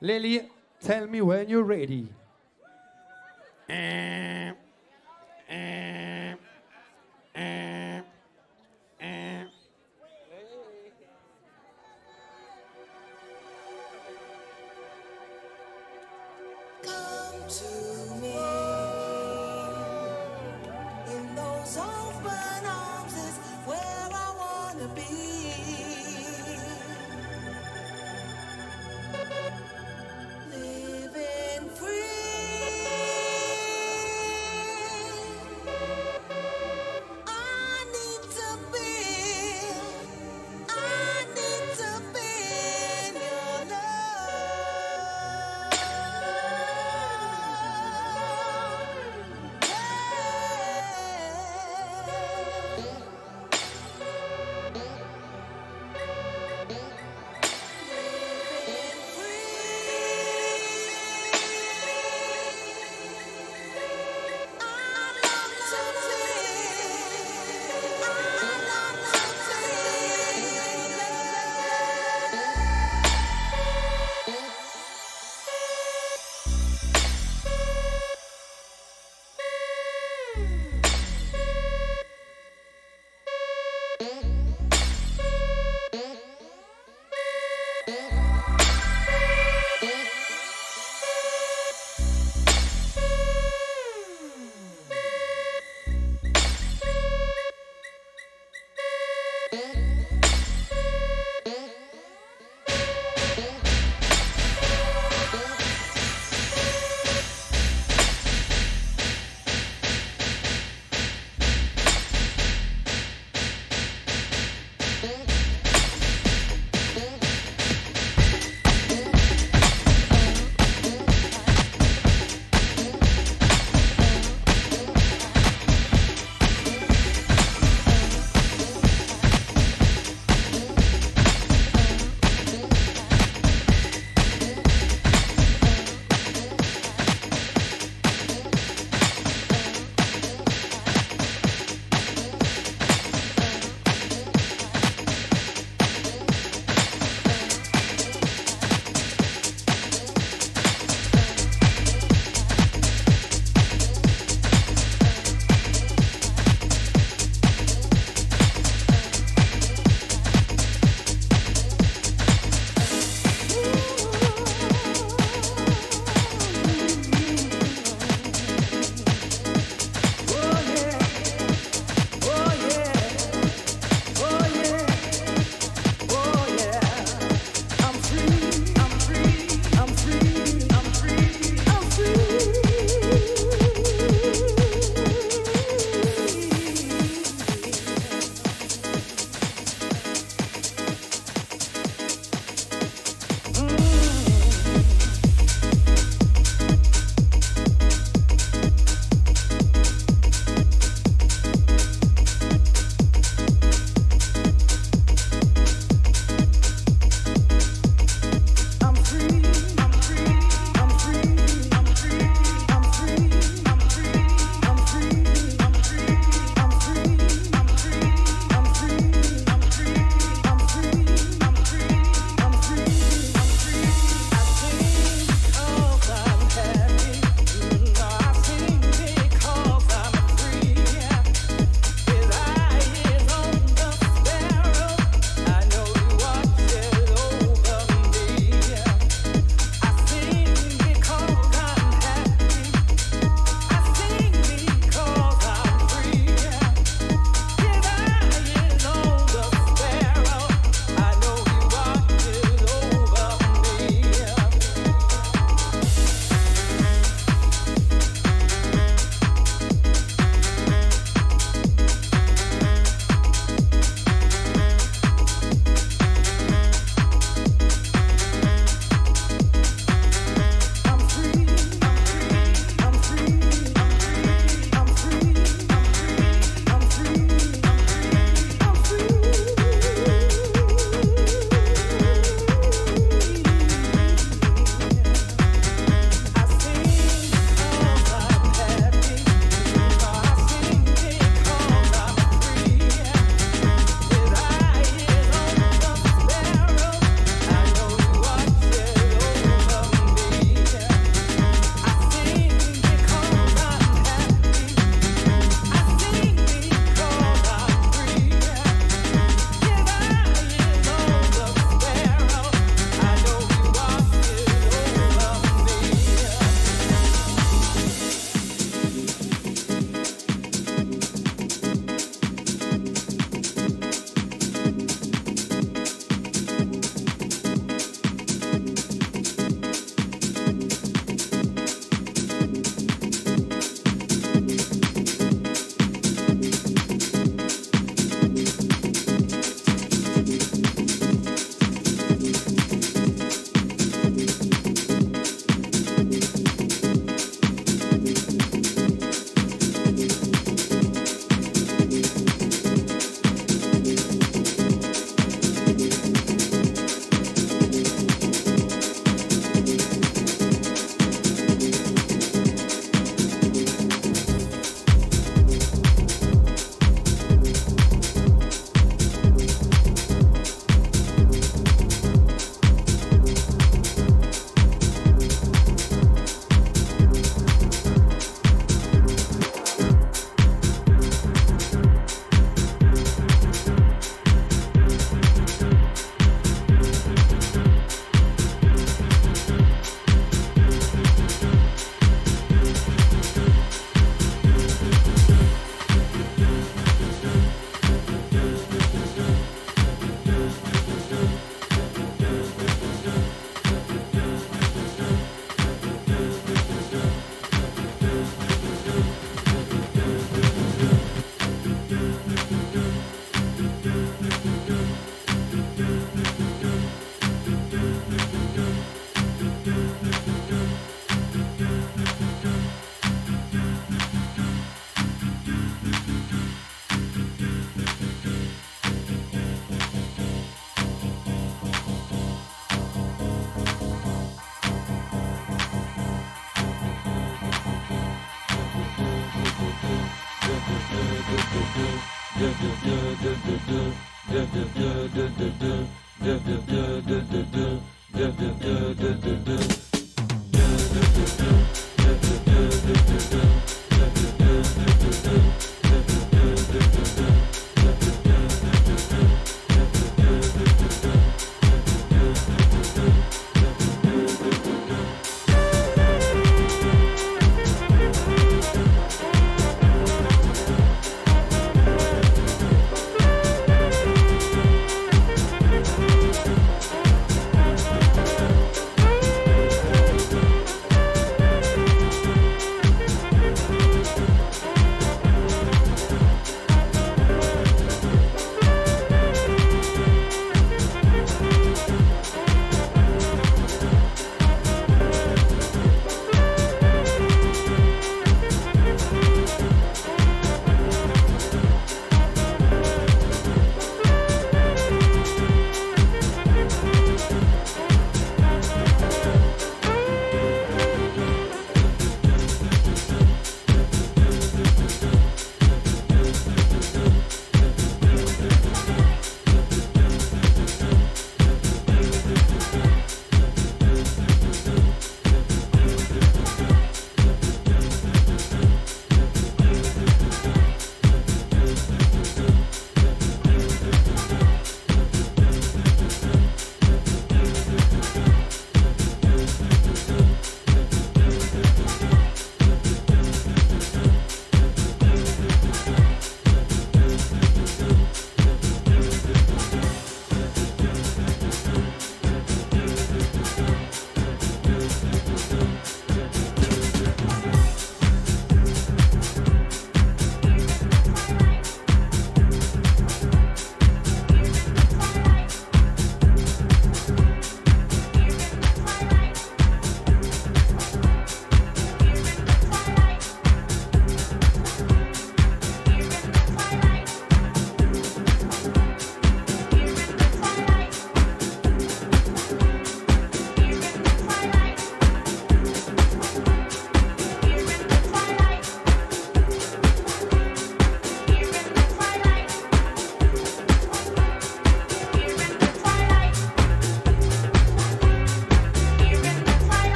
Lele, tell me when you're ready. Eh.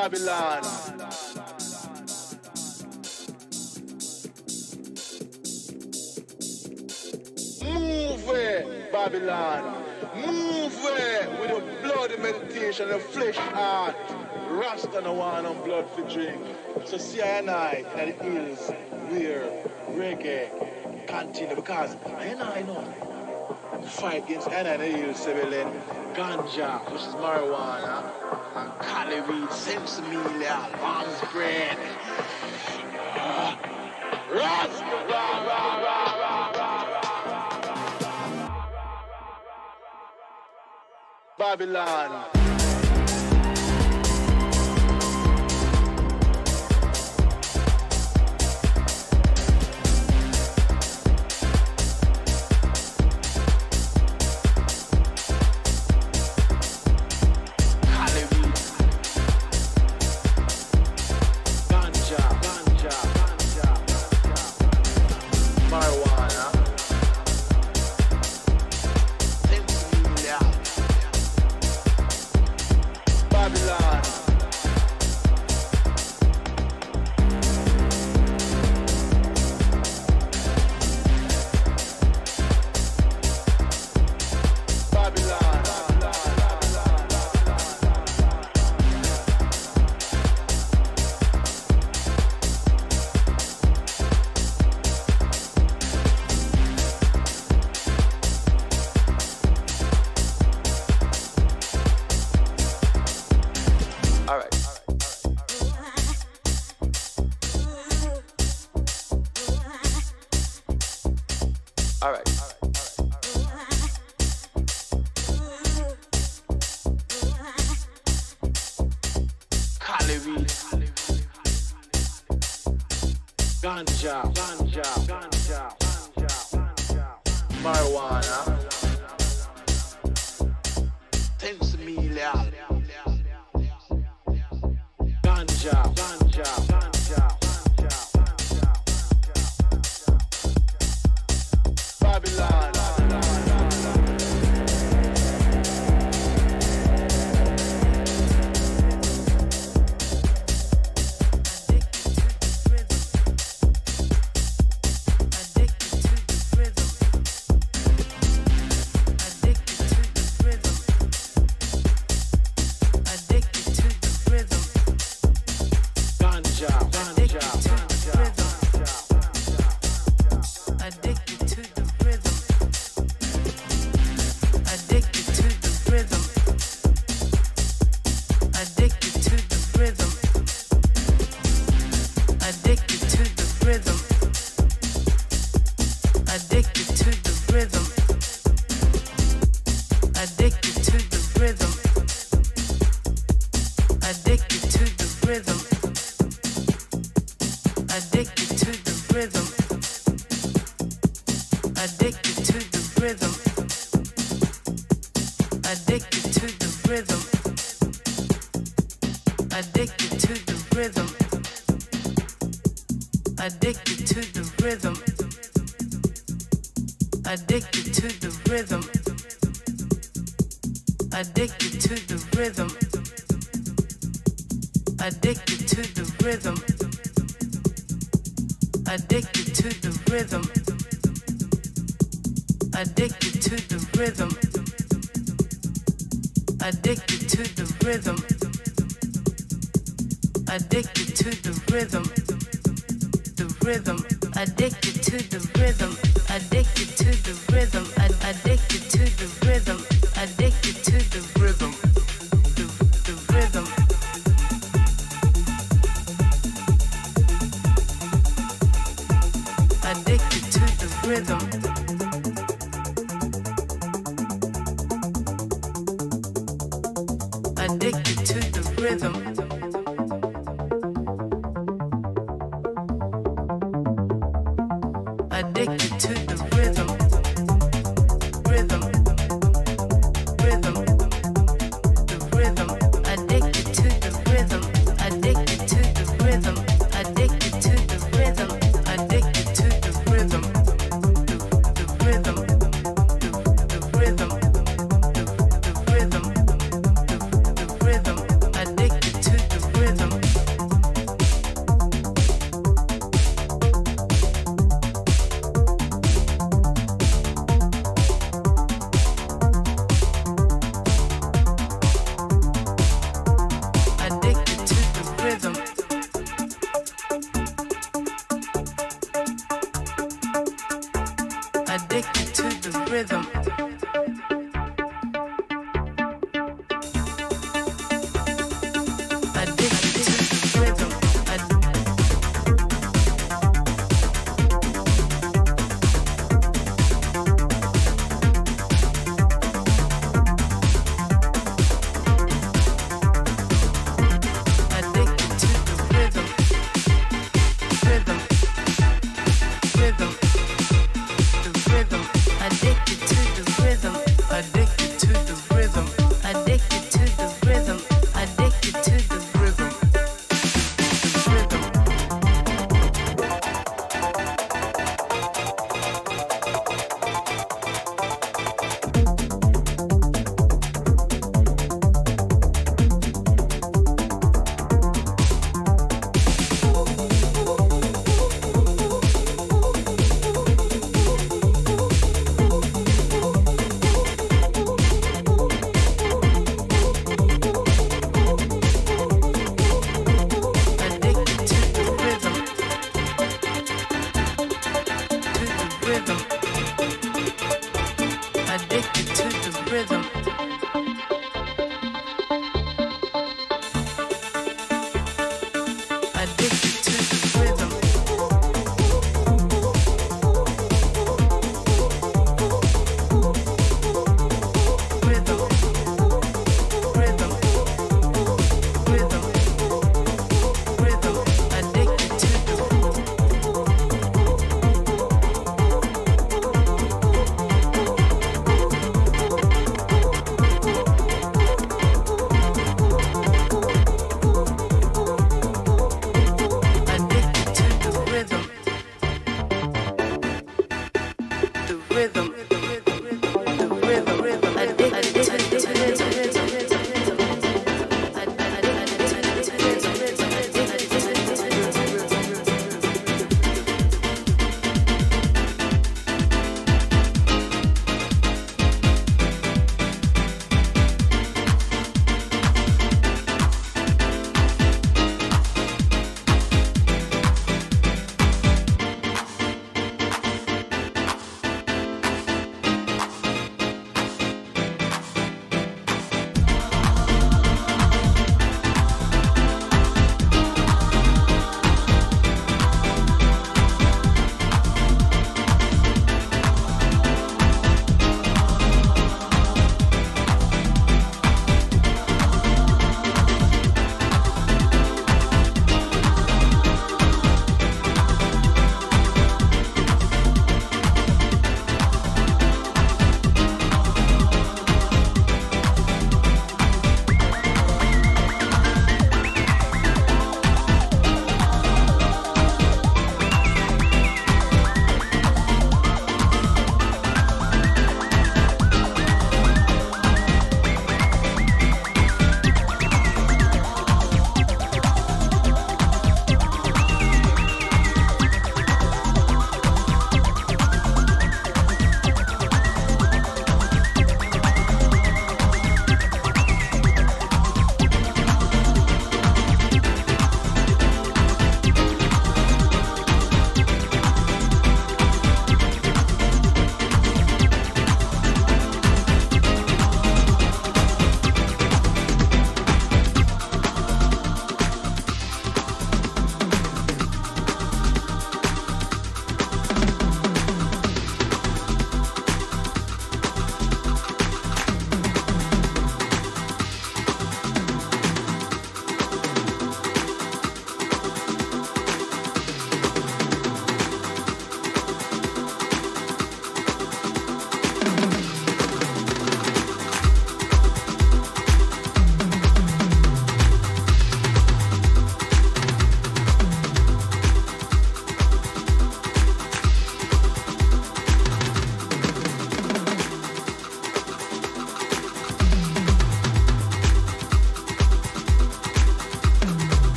Babylon. Move Babylon. Move with your bloody meditation, your flesh heart. rust and the wine on blood for drink. So see I and I that it is we're reggae continue because I and I know fight against Ananil Sebelen, ganja, which is marijuana, and cali weed, sinsemilla, bomb spread. Uh, Rasta, rah, rah. Babylon. Atom. Atom.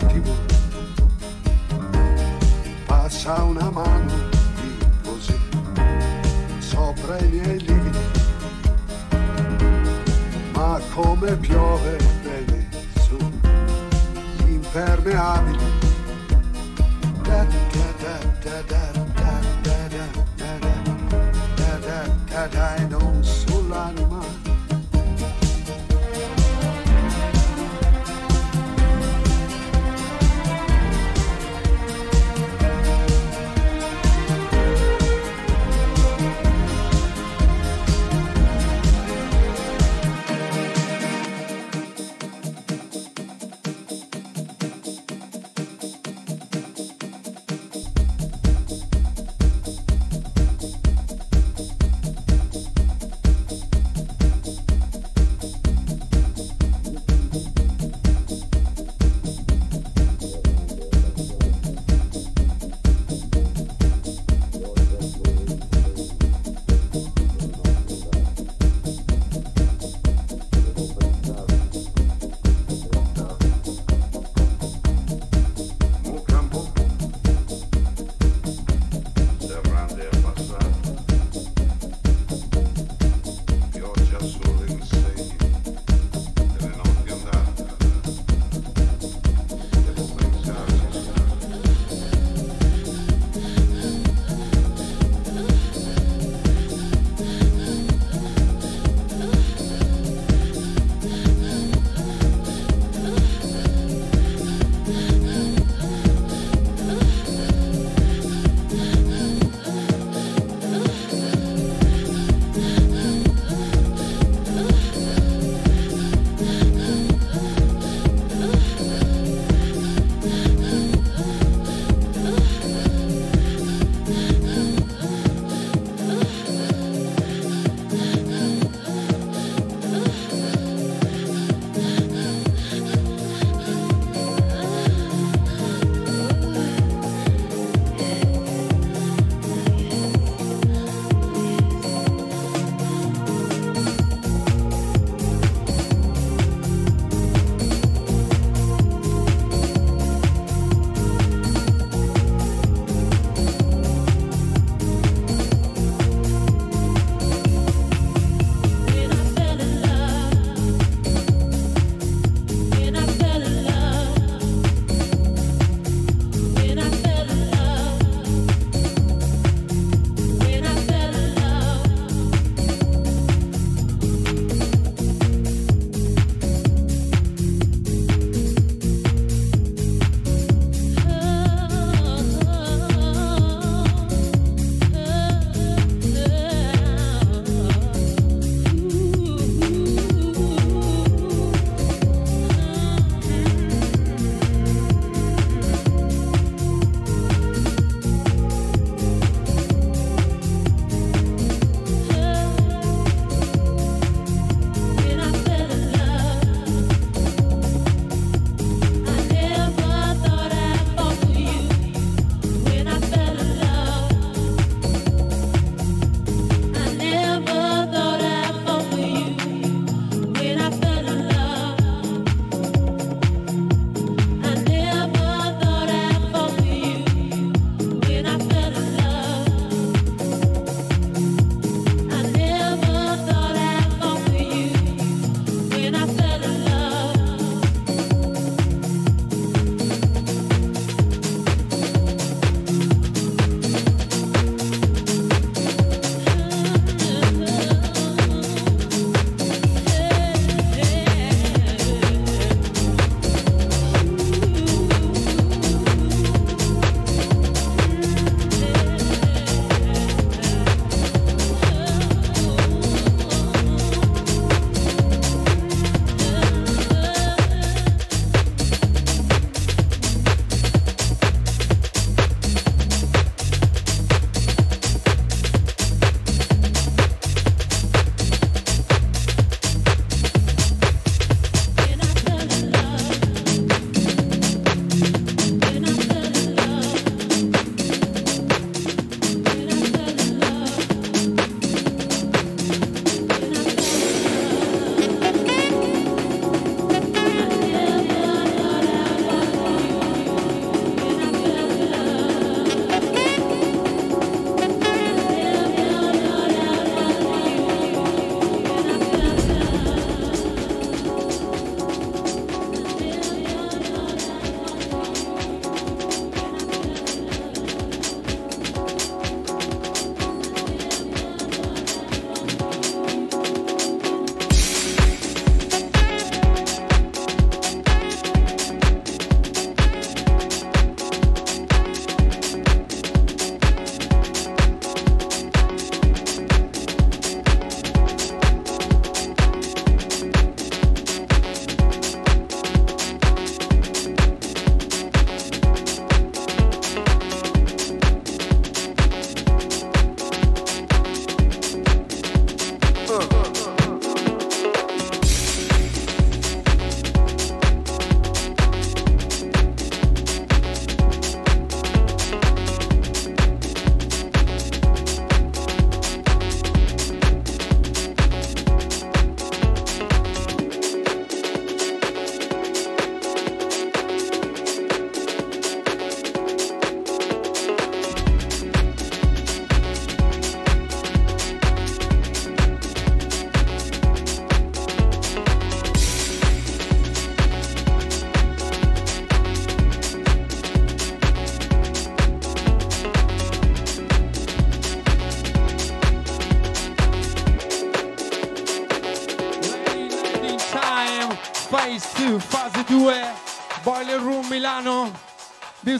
Scusami un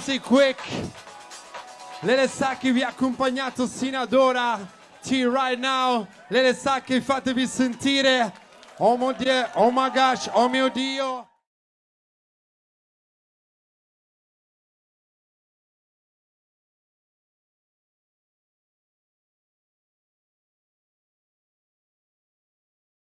Music Quick. Lele Sacchi vi ha accompagnato sino ad ora. T right now. Lele Sacchi fatevi sentire. Oh mio Dio, oh my gosh, oh mio Dio.